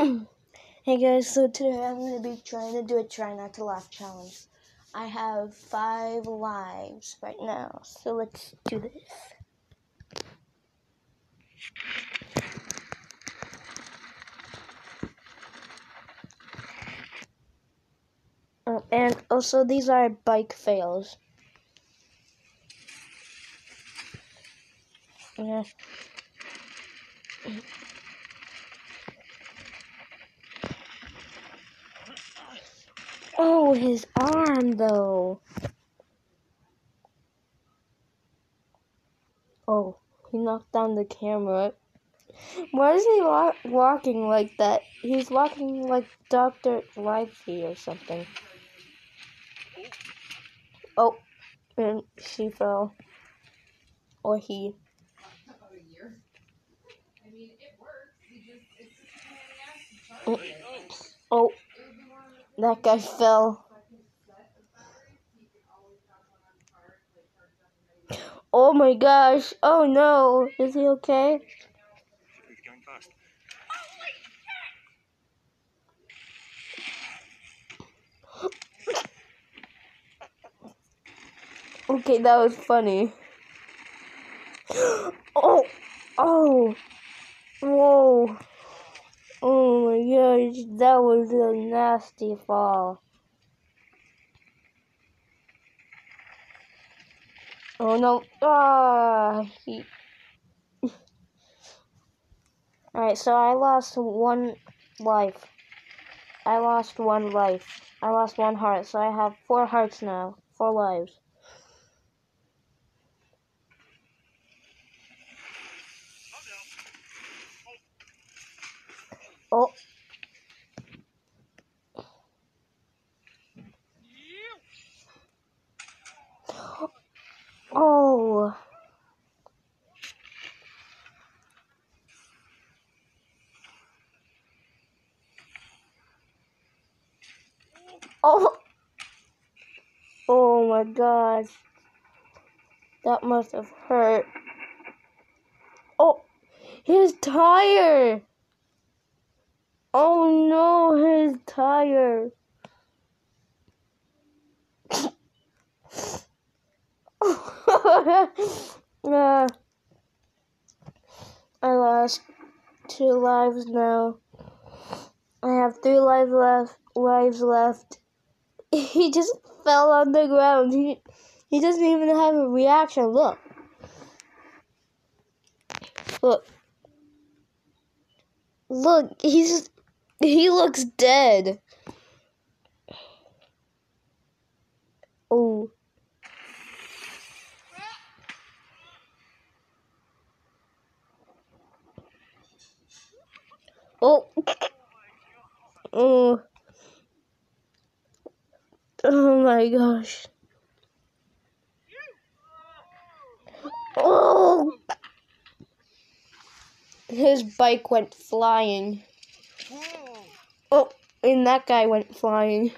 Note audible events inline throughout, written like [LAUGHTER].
[COUGHS] hey guys, so today I'm going to be trying to do a try not to laugh challenge. I have five lives right now, so let's do this. Oh, and also these are bike fails. Yeah. Oh, his arm though. Oh, he knocked down the camera. Why is he wa- walking like that? He's walking like Dr. Livesey or something. Oh, and she fell. Or he. Mm. Oh, oh, that guy fell. Oh my gosh. Oh no. Is he okay? He's going fast. [GASPS] Okay, that was funny. Oh, oh, whoa. Oh my gosh, that was a fall. Oh no, ah, he. [LAUGHS] Alright, so I lost one life. I lost one life. I lost one heart, so I have four hearts now. Four lives. Oh. Oh. Oh. Oh my gosh. That must have hurt. Oh, his tire. Oh no, his tire. [LAUGHS] uh, I lost two lives now. I have three lives left. Lives left. He just fell on the ground. He he doesn't even have a reaction. Look. Look. Look, he's he looks dead. Oh. Oh. [LAUGHS] Oh. Oh my gosh. Oh. His bike went flying. Oh, and that guy went flying.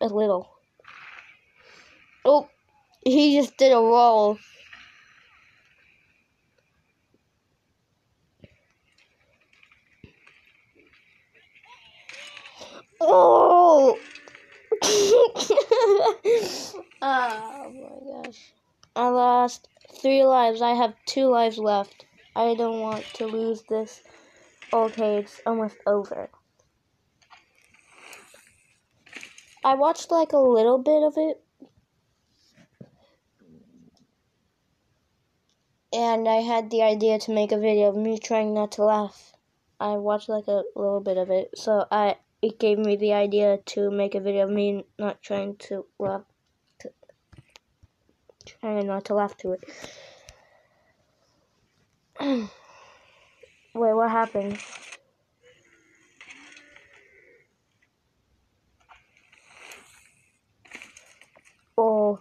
A little. Oh, he just did a roll. Oh! [LAUGHS] oh my gosh. I lost three lives. I have two lives left. I don't want to lose this. Okay, it's almost over. I watched like a little bit of it. And I had the idea to make a video of me trying not to laugh. I watched like a little bit of it, so I it gave me the idea to make a video of me not trying to laugh, to, trying not to laugh to it. [CLEARS THROAT] Wait, what happened? Oh.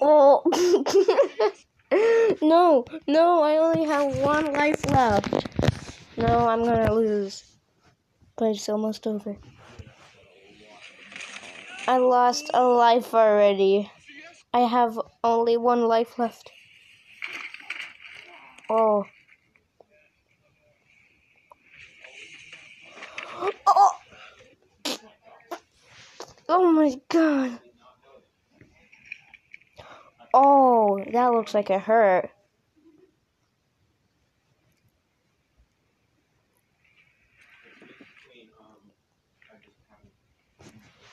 Oh. No, no, I only have one life left. No, I'm gonna lose. But it's almost over. I lost a life already. I have only one life left. Oh. Oh! Oh my god. Oh, that looks like it hurt.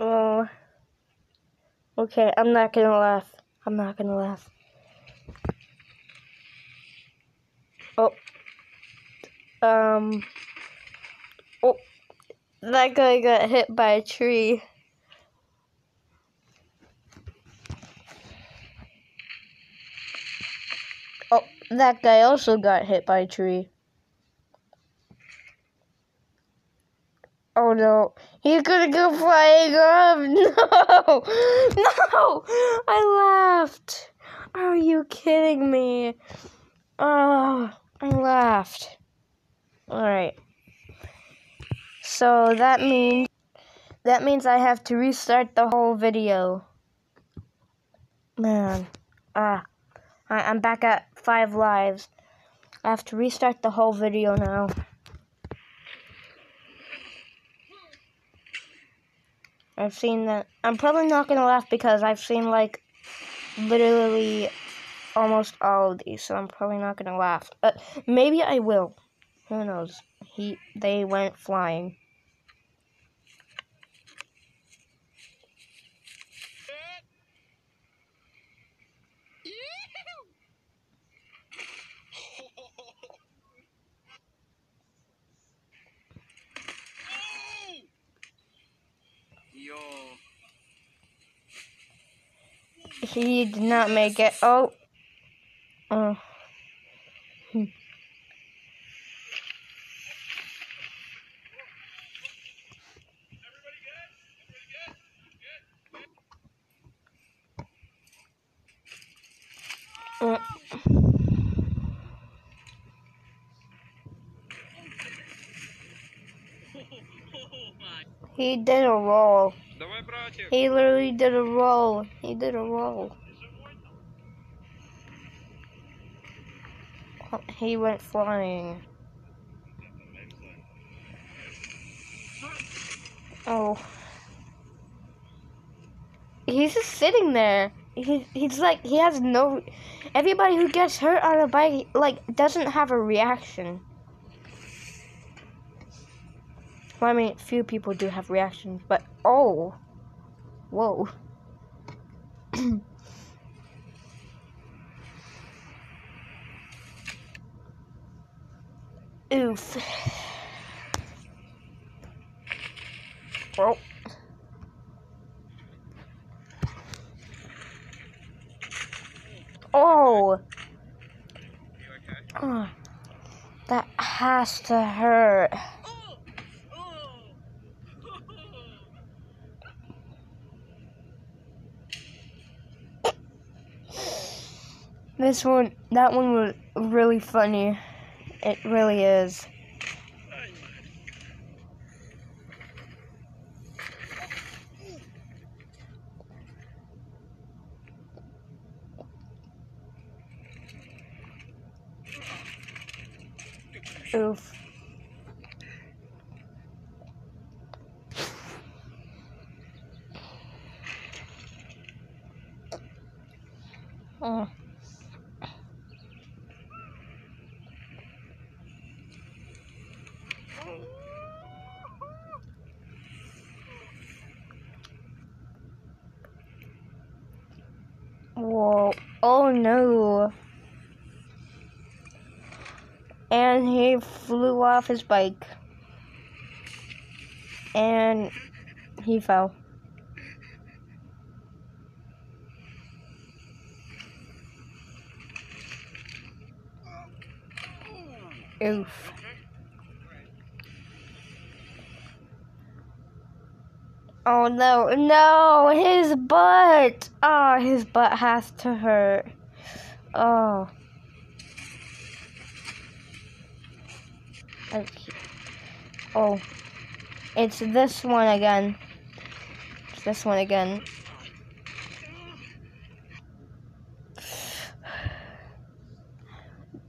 Oh. Okay, I'm not gonna laugh. I'm not gonna laugh. Oh. Um. Oh. That guy got hit by a tree. Oh, that guy also got hit by a tree. Oh no, he's gonna go flying up! [LAUGHS] No! No! I laughed! Are you kidding me? Oh, I laughed. Alright. So that means that means I have to restart the whole video. Man. Ah. I, I'm back at five lives. I have to restart the whole video now. I've seen that. I'm probably not gonna laugh because I've seen like literally almost all of these, so I'm probably not gonna laugh. But maybe I will. Who knows? He they went flying. He did not make it. Oh. Oh. Hmm. Uh. He did a roll. He literally did a roll. He did a roll. He went flying. Oh. He's just sitting there. He, he's like, he has no. Everybody who gets hurt on a bike, like, doesn't have a reaction. Well, I mean, few people do have reactions, but oh. Whoa. [COUGHS] Oof. Oh. Oh. Okay? Oh. That has to hurt. This one, that one was really funny. It really is. Oof. Oh. Whoa. Oh no. and he flew off his bike. And he fell. Oof. Oh no, no, his butt. Oh, his butt has to hurt. Oh. Okay. Oh. It's this one again. It's this one again.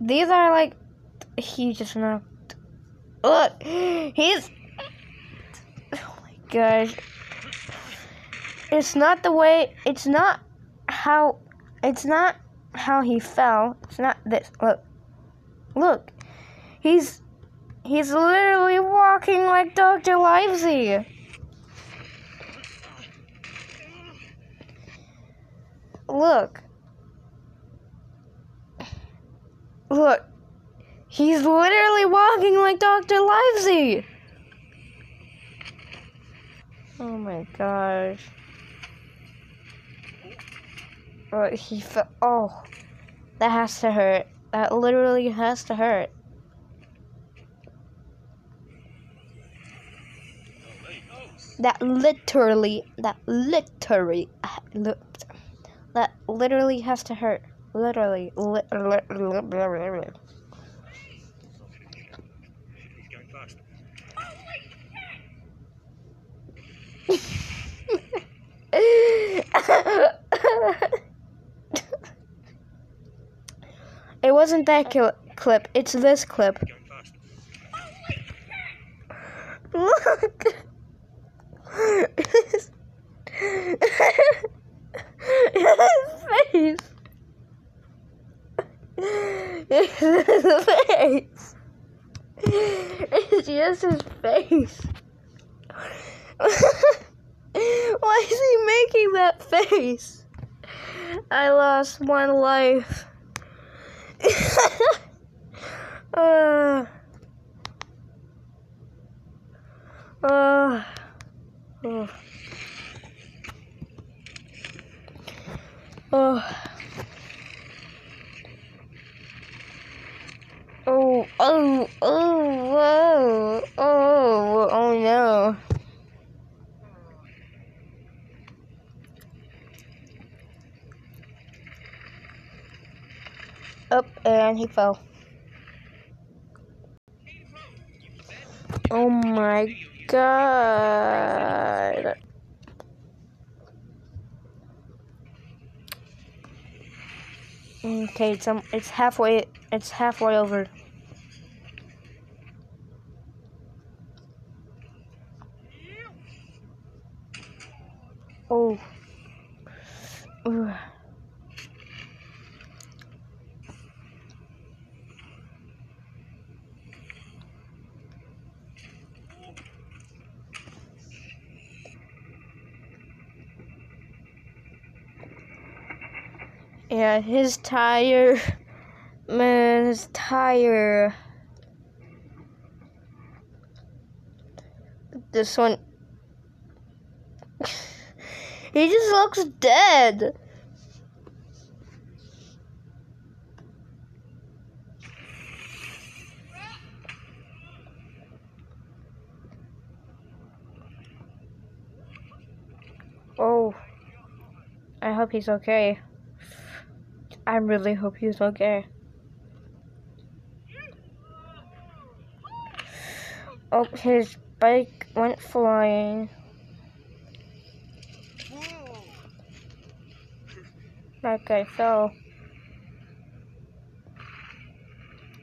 These are like he just knocked. Look, [GASPS] he's. Oh my gosh. It's not the way. It's not how. It's not how he fell. It's not this. Look. Look. He's. He's literally walking like Dr. Livesey. Look. Look. He's literally walking like Dr. Livesey. Oh my gosh. Oh, he fell. Oh, that has to hurt. That literally has to hurt. That literally, that literally, uh, that literally has to hurt. Literally, li- li- li- li- li- He's going fast. [LAUGHS] it wasn't that cl- clip. It's this clip. Look. his, his face. His [LAUGHS] face. It's just his face. [LAUGHS] Why is he making that face? I lost one life. uh, uh, oh. Oh. Oh, oh, oh, whoa, oh, oh no. Up and he fell. Oh my god. Okay, it's um, it's halfway. It's halfway over. Oh. Ugh. Yeah, his tire, man, his tire. This one, [LAUGHS] he just looks dead. Oh, I hope he's okay. I really hope he's okay. Oh, his bike went flying. That guy fell.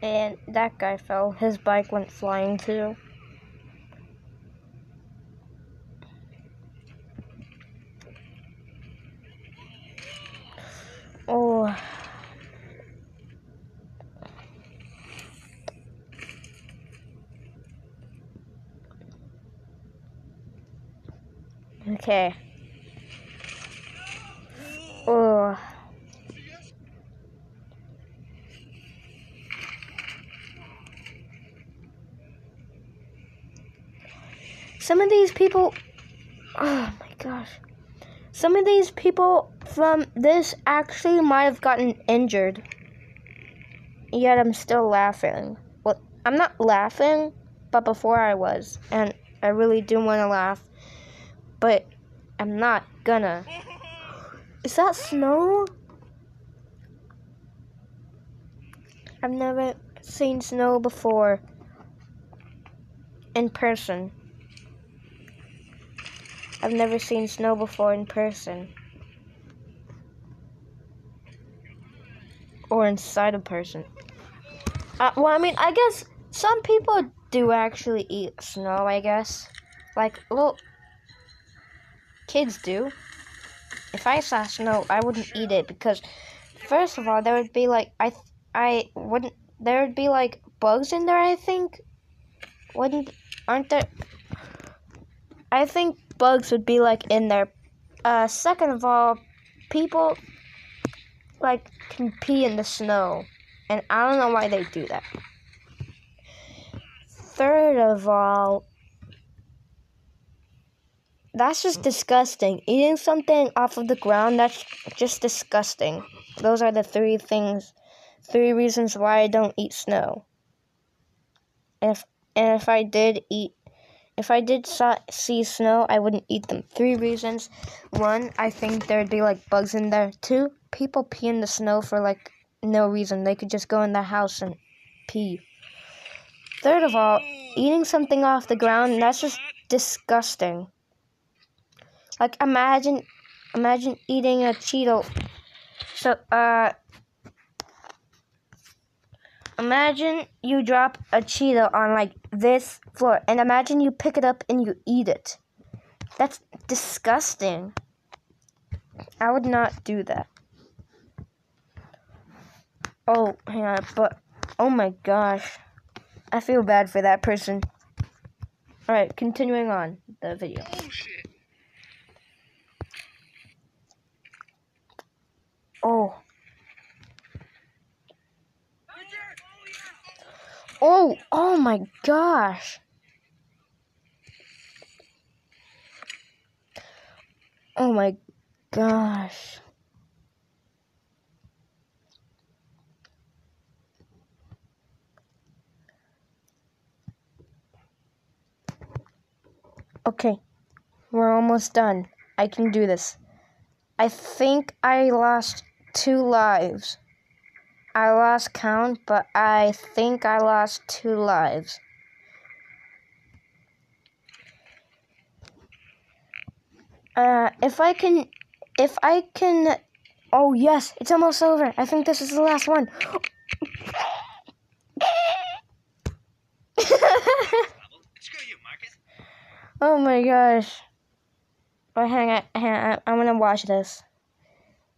And that guy fell. His bike went flying too. Okay. Oh. Some of these people, oh my gosh. Some of these people from this actually might have gotten injured. Yet I'm still laughing. Well, I'm not laughing, but before I was. And I really do want to laugh. But I'm not gonna. Is that snow? I've never seen snow before in person. I've never seen snow before in person. Or inside a person. Uh, well, I mean, I guess some people do actually eat snow, I guess. Like, well, kids do. If I saw snow, I wouldn't eat it because, first of all, there would be like, I, I wouldn't, there would be like bugs in there, I think. Wouldn't, aren't there? I think bugs would be like in there. Uh, second of all, people like can pee in the snow, and I don't know why they do that. Third of all, that's just disgusting. Eating something off of the ground, that's just disgusting. Those are the three things, three reasons why I don't eat snow. And if and if I did eat if I did saw, see snow, I wouldn't eat them. Three reasons. One, I think there'd be like bugs in there. Two, people pee in the snow for like no reason. They could just go in the house and pee. Third of all, eating something off the ground, that's just disgusting. Like imagine imagine eating a Cheeto. So uh imagine you drop a Cheeto on like this floor and imagine you pick it up and you eat it. That's disgusting. I would not do that. Oh, hang on, but oh my gosh. I feel bad for that person. Alright, continuing on the video. Oh Oh. Oh, oh my gosh. Oh my gosh. Okay, we're almost done. I can do this. I think I lost two lives. I lost count, but I think I lost two lives. Uh, if I can, if I can, oh yes, it's almost over. I think this is the last one. [LAUGHS] Oh my gosh. Oh, hang on, hang on, I'm gonna watch this.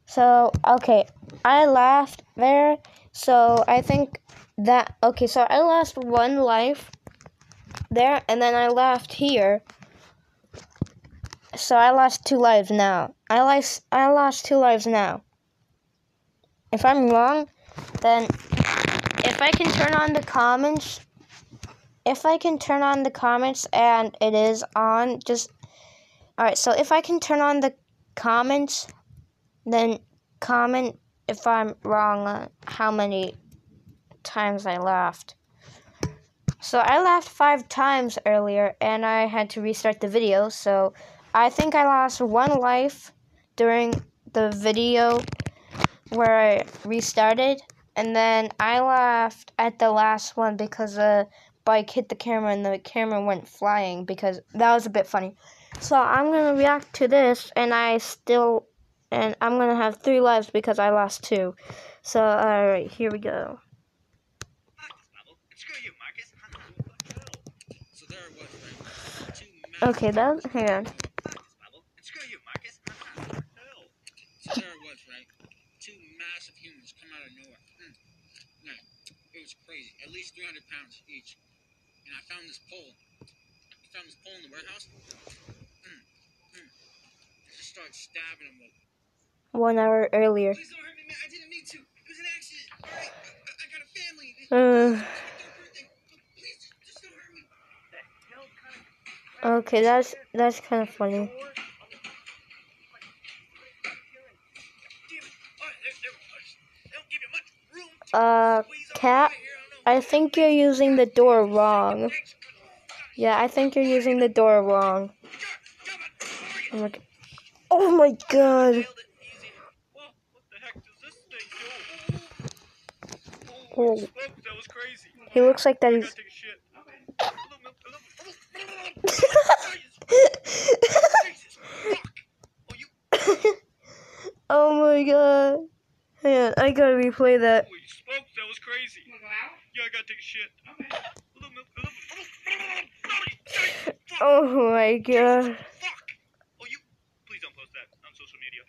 So, okay, I laughed there. So, I think that, okay, so I lost one life there, and then I laughed here. So, I lost two lives now. I lost, I lost two lives now. If I'm wrong, then if I can turn on the comments, if I can turn on the comments and it is on, just, alright, so if I can turn on the comments, then comment if I'm wrong on how many times I laughed. So I laughed five times earlier and I had to restart the video. So I think I lost one life during the video where I restarted. And then I laughed at the last one because the bike hit the camera and the camera went flying because that was a bit funny. So I'm going to react to this and I still and I'm gonna have three lives because I lost two. So, alright, here we go. Okay, that hang on. Mm. Crazy. At least 300 pounds each. And I found this pole. I found this pole in the warehouse. Mm. Mm. I just started stabbing him with One hour earlier. Please don't hurt me, man. I didn't mean to. It was an accident. All right. I, I got a family. It's Uh, my third birthday. Please, just, just don't hurt me. The hell kind of Okay, that's that's kind of funny. Damn it. Oh, there, there it was. They don't give you much room to Uh, cat, out of here. I don't know. I think you're using the door wrong. Yeah, I think you're using the door wrong. On. I'm oh my god. Nailed it easy. Well, what the heck does this thing do? That was crazy. He looks like that he's. gotta take a shit. Hello, milk, hello. Jesus, fuck. Oh, my god. Man, I gotta replay that. Holy smokes, that was crazy. You wanna go out? Yeah, I gotta take a shit. Okay. Hello, milk, hello. Fuck. Oh my god. Fuck. Oh, you. Please don't post that on social media.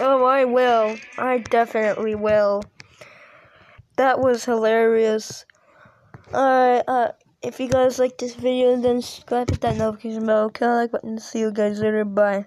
Oh, I will. I definitely will. That was hilarious. Alright, uh, if you guys like this video, then subscribe, hit that notification bell, that like button. See you guys later. Bye.